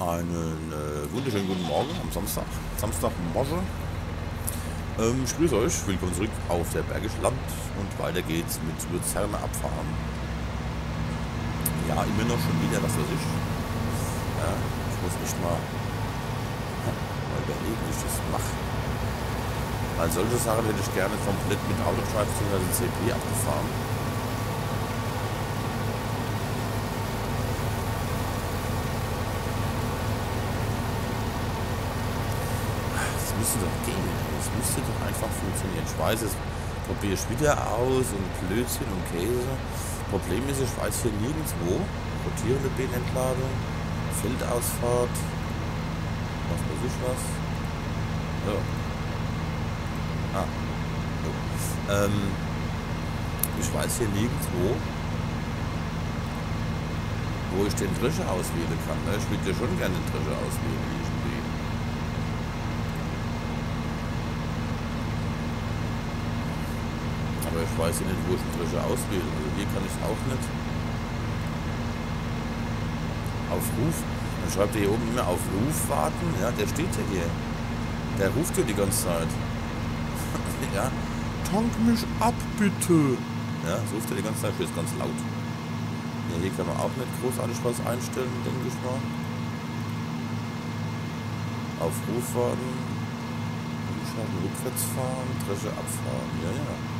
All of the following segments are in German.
Einen äh, wunderschönen guten Morgen am Samstag, Samstagmorgen. Ähm, ich grüße euch, willkommen zurück auf der Bergisch Land und weiter geht's mit Luzerne abfahren. Ja, immer noch schon wieder, was weiß ich. Ja, ich muss nicht mal, mal überlegen, wie ich das mache. Weil solche Sachen hätte ich gerne komplett mit Autodrive bzw. CP abgefahren. Müsste doch gehen. Es müsste doch einfach funktionieren. Ich weiß, es probiere ich wieder aus und Blödsinn und Käse. Problem ist, ich weiß hier nirgendwo. Rotierende Behnentladung, Feldausfahrt, was weiß ich was. Ja. Ah. So. Ähm, ich weiß hier nirgendwo, wo ich den Drescher auswählen kann. Ne? Ich würde ja schon gerne den Drescher auswählen. Aber ich weiß ja nicht, wo ich den Drescher auswähle. Also hier kann ich auch nicht. Auf Ruf. Dann schreibt er hier oben immer auf Ruf warten. Ja, der steht ja hier. Der ruft ja die ganze Zeit. ja. Tank mich ab, bitte. Ja, so ruft er die ganze Zeit. Das ist ganz laut. Ja, hier kann man auch nicht großartig was einstellen, denke ich mal. Auf Ruf warten. Rückwärts fahren, Dresche abfahren. Ja, ja.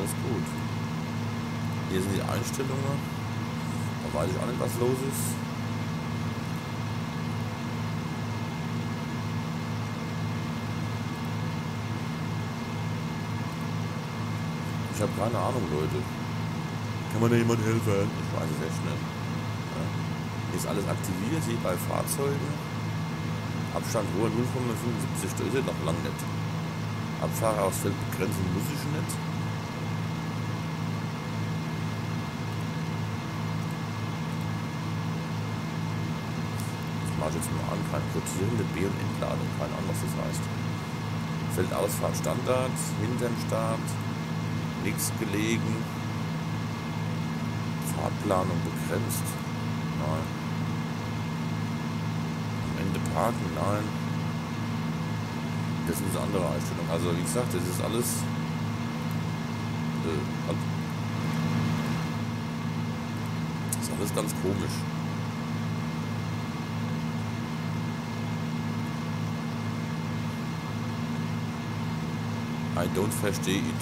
Alles gut. Hier sind die Einstellungen. Da weiß ich auch nicht, was los ist. Ich habe keine Ahnung, Leute. Kann man da jemand helfen? Ich weiß es echt nicht. Ja. Ist alles aktiviert, hier bei Fahrzeugen. Abstand hoher 0,75, da ist es noch lang nicht. Abfahrer aus Feldbegrenzung muss ich nicht. Mache ich jetzt mal an, keine rotierende B- und Entladung, keine Ahnung, was das heißt. Feldausfahrt Standard, hinterm Start, nichts gelegen, Fahrtplanung begrenzt, nein. Am Ende parken, nein. Das ist eine andere Einstellung. Also wie gesagt, das ist alles äh, ist alles ganz komisch. I don't verstehe it.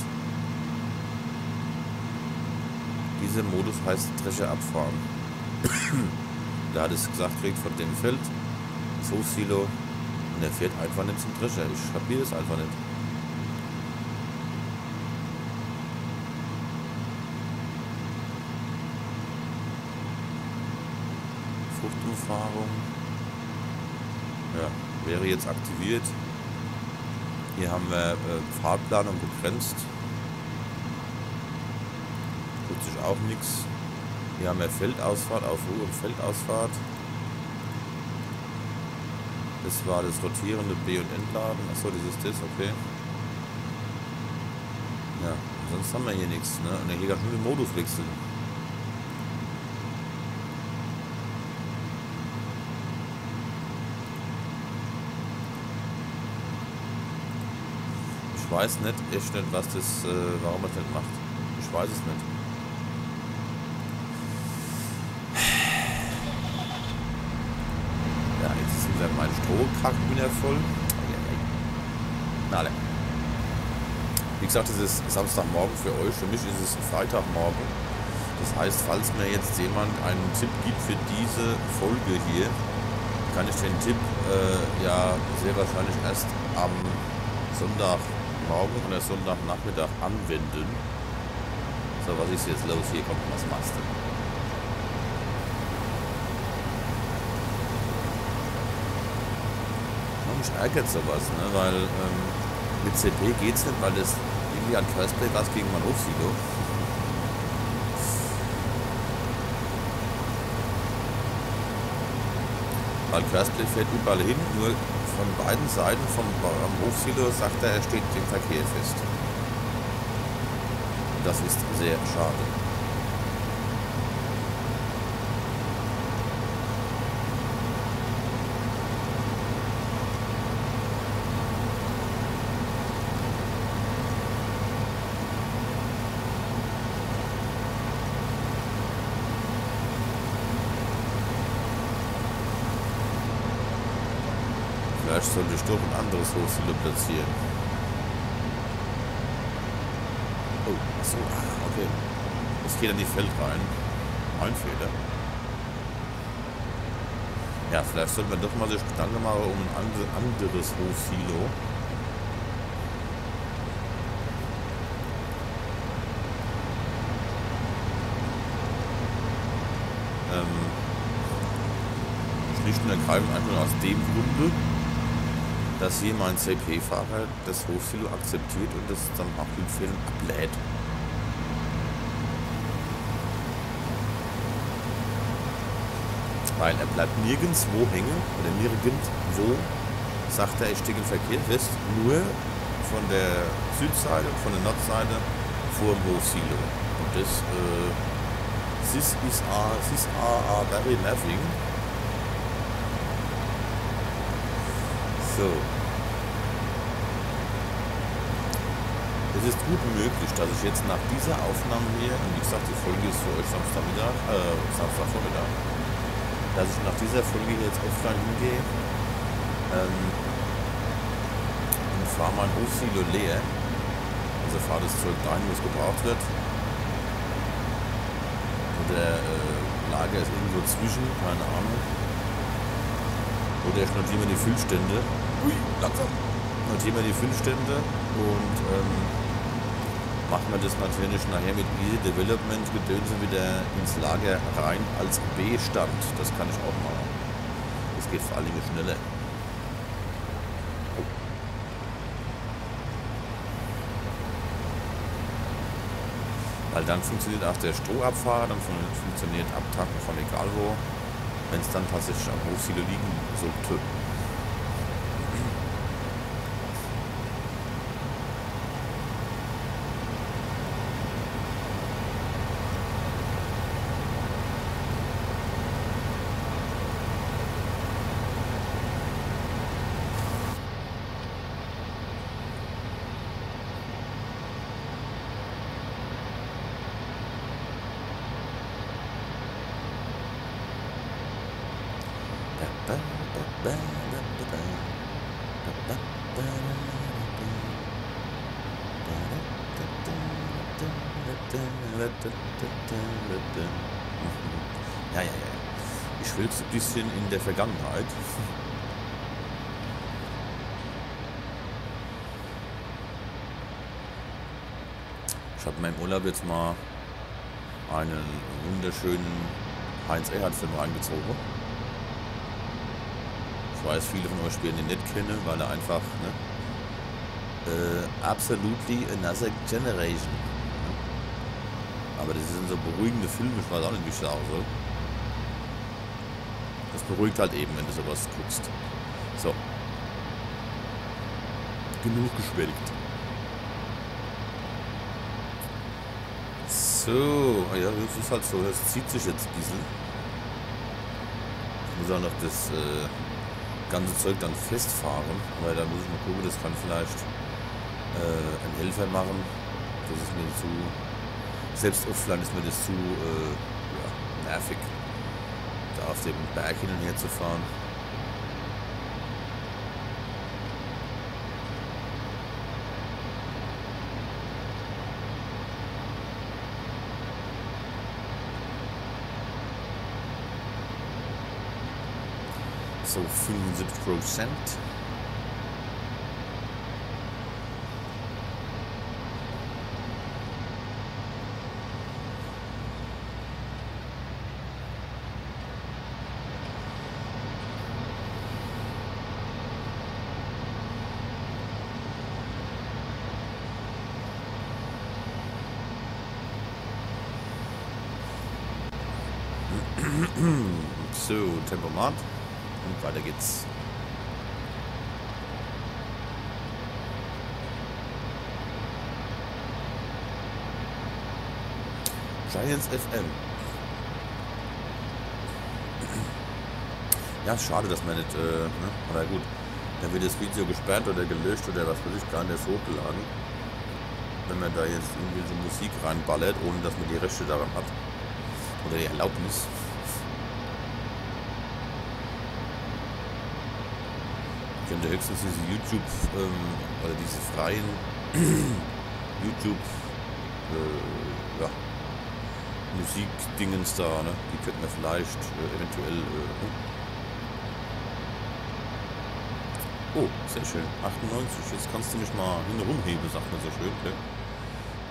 Dieser Modus heißt Drescher abfahren. da hat es gesagt kriegt von dem Feld, so Silo, und er fährt einfach nicht zum Drescher. Ich kapiere das einfach nicht. Fruchtumfahrung. Ja, wäre jetzt aktiviert. Hier haben wir äh, Fahrtplanung begrenzt. Tut sich auch nichts. Hier haben wir Feldausfahrt auf Ruhe und Feldausfahrt. Das war das rotierende B- und Entladen. Achso, ist das, okay. Ja, sonst haben wir hier nichts. Ne? Und hier kann schon den Modus wechseln. Ich weiß nicht, echt nicht, was das, äh, warum er das nicht macht. Ich weiß es nicht. Ja, jetzt ist wieder mein Strohkragen wieder voll. Na, Wie gesagt, es ist Samstagmorgen für euch. Für mich ist es Freitagmorgen. Das heißt, falls mir jetzt jemand einen Tipp gibt für diese Folge hier, kann ich den Tipp äh, ja sehr wahrscheinlich erst am Sonntag Morgen oder Sonntagnachmittag anwenden. So, was ist jetzt los? Hier kommt was machst du? Mich ärgert sowas, ne? weil ähm, mit CP geht's nicht, weil das irgendwie an Questplay was gegen mein Hofsilo. Weil Questplay fährt überall hin, nur von beiden Seiten vom Hofsilo sagt er, er steht dem Verkehr fest. Das ist sehr schade. Vielleicht sollte ich doch ein anderes Hofsilo platzieren. Oh, achso, ah, okay. Das geht in die Feld rein. Mein Fehler. Ja, vielleicht sollte man doch mal sich Gedanken machen um ein anderes Hofsilo. Ähm, schlicht und ergreifend einfach nur aus dem Grunde, dass hier mein CP-Fahrer das Hofsilo akzeptiert und das dann auch Bildfehlen ablädt. weil er bleibt nirgendwo hängen oder nirgendwo sagt er, ich stecke im Verkehr fest, nur von der Südseite und von der Nordseite vor dem Hofsilo. Und das, äh, this is a, this very nothing. So. Es ist gut möglich, dass ich jetzt nach dieser Aufnahme hier, und wie gesagt, die Folge ist für euch Samstagmittag, äh, Samstagvormittag, dass ich nach dieser Folge jetzt offline hingehe ähm, und fahre mein Hofsilo leer. Also fahre das Zeug dahin, wo es gebraucht wird. Und der äh, Lager ist irgendwo zwischen, keine Ahnung. Oder ich notiere mir die Füllstände. Ui, langsam. Notiere mir die Füllstände und ähm, machen wir das natürlich nachher mit Easy Development Gedönse wieder ins Lager rein als B-Stand. Das kann ich auch machen. Das geht vor allen Dingen schneller. Weil dann funktioniert auch der Strohabfahrer, dann funktioniert Abtanken von egal wo, wenn es dann tatsächlich am Hofsilo liegen sollte. Ja, ja, ja. Ich schwelze ein bisschen in der Vergangenheit. Ich habe meinem Urlaub jetzt mal einen wunderschönen Heinz Erhardt-Film reingezogen. Weiß, viele von euch spielen ihn nicht kennen, weil er einfach, ne? Äh, absolutely another generation. Aber das sind so beruhigende Filme, ich weiß auch nicht, wie ich sagen soll. Das beruhigt halt eben, wenn du sowas guckst. So. Genug geschwelgt. So, ah ja, das ist halt so, das zieht sich jetzt ein bisschen. Ich muss auch noch das äh, ganze Zeug dann festfahren, weil da muss ich mal gucken, das kann vielleicht äh, ein Helfer machen. Das ist mir zu selbst offline ist mir das zu äh, ja, nervig, da auf dem Berg hin und her zu fahren. So 75 Prozent. So, Tempomat. Weiter geht's. Giants FM. Ja, schade, dass man nicht, äh, ne? aber gut, dann wird das Video gesperrt oder gelöscht oder was weiß ich, gar nicht hochgeladen. Wenn man da jetzt irgendwie so Musik reinballert, ohne dass man die Rechte daran hat. Oder die Erlaubnis. Ich könnte höchstens diese YouTube, ähm, oder diese freien YouTube, äh, ja, Musikdingens da, ne? Die könnten wir vielleicht äh, eventuell, äh, ne? Oh, sehr schön. 98, jetzt kannst du mich mal hin rumheben, sagt man so schön, ne?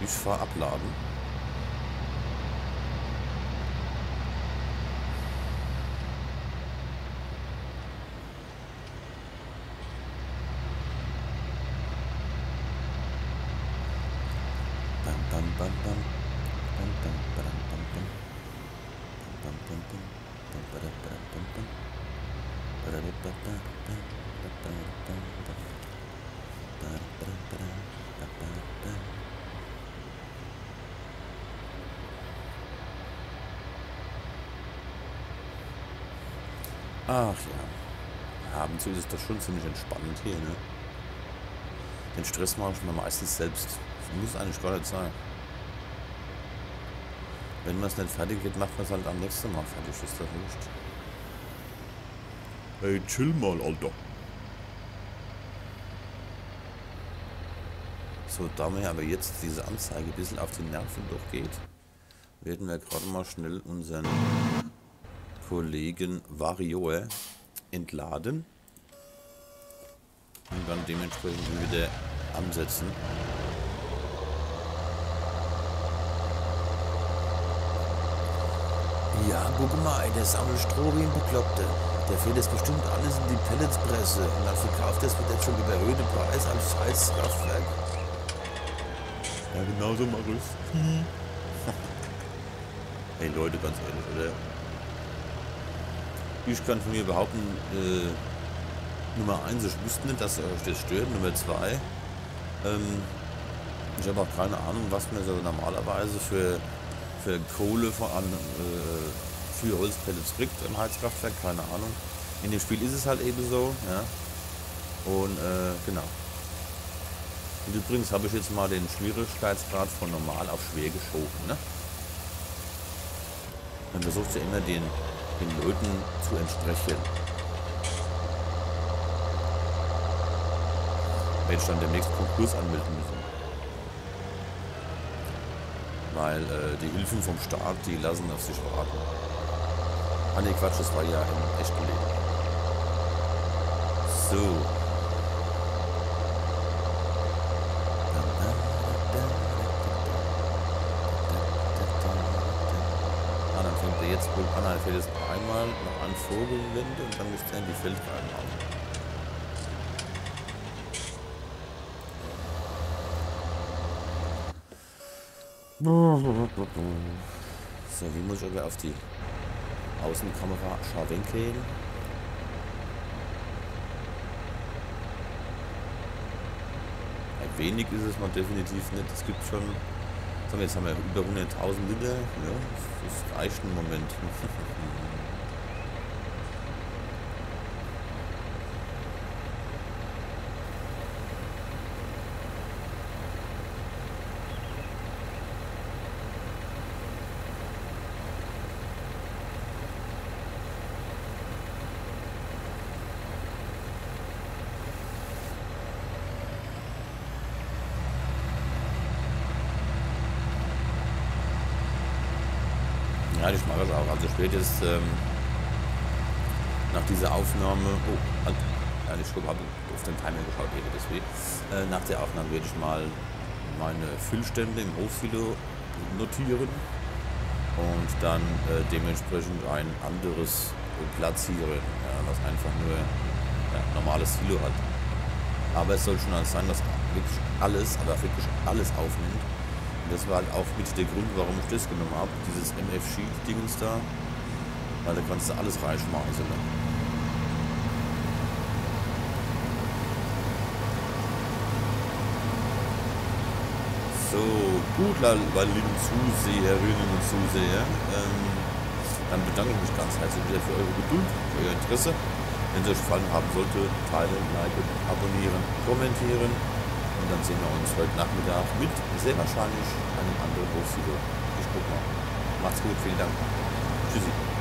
Ich fahr abladen. Ach ja. Abends ist doch schon ziemlich entspannend hier, ne? Den Stress mache ich mir meistens selbst. Das muss eigentlich gar nicht sein. Wenn man es nicht fertig geht, macht man es halt am nächsten Mal fertig. Ist das wurscht. Hey, chill mal, Alter. So, da mir aber jetzt diese Anzeige ein bisschen auf die Nerven durchgeht, werden wir gerade mal schnell unseren Kollegen Varioe entladen und dann dementsprechend wieder ansetzen. Ja, guck mal, der sammelt Stroh wie ein Bekloppter. Der fährt jetzt bestimmt alles in die Pelletspresse und dann verkauft er es mit jetzt schon überhöhte Preis als Scheißkraftwerk. Ja, genau so mach ich's. hey Leute, ganz ehrlich, oder? Ich kann von mir behaupten, äh, Nummer 1, ich wüsste nicht, dass euch das stört. Nummer 2, ähm, ich habe auch keine Ahnung, was man so normalerweise für, für Kohle von an, äh, für Holzpellets kriegt im Heizkraftwerk, keine Ahnung. In dem Spiel ist es halt eben so, ja. Und äh, genau. Und übrigens habe ich jetzt mal den Schwierigkeitsgrad von normal auf schwer geschoben, ne? Man versucht ja immer den den Leuten zu entsprechen. Werde ich dann demnächst Konkurs anmelden müssen. Weil äh, die Hilfen vom Staat, die lassen auf sich warten. Ah ne, Quatsch, das war ja im echten Leben. So. jetzt wohl an, er fährt jetzt einmal noch an Vogelwände und dann müsste er in die Feldreihen haben. So, wie muss ich aber auf die Außenkamera scharwenkeln? Ein wenig ist es mal definitiv nicht. Es gibt schon jetzt haben wir über 100.000 Liter. Ja, das reicht im Moment. Ja, ich mache es auch. Also spätestens ähm, nach dieser Aufnahme. Oh, halt. Ja, ich habe auf den Timer geschaut, hier deswegen. Äh, nach der Aufnahme werde ich mal meine Füllstände im Hofsilo notieren und dann äh, dementsprechend ein anderes platzieren, ja, was einfach nur ja, normales Silo hat. Aber es soll schon sein, dass wirklich alles, aber wirklich alles aufnimmt das war halt auch mit der Grund, warum ich das genommen habe, dieses MF-Sheet-Dingens da. Weil da kannst du alles reinschmeißen. Ne? So, gut, meine lieben Zuseherinnen und Zuseher. Ähm, dann bedanke ich mich ganz herzlich wieder für eure Geduld, für euer Interesse. Wenn es euch gefallen haben sollte, teilen, liken, abonnieren, kommentieren. Und dann sehen wir uns heute Nachmittag mit sehr wahrscheinlich einem anderen Hochsilo. Ich guck mal. Macht's gut, vielen Dank. Tschüssi.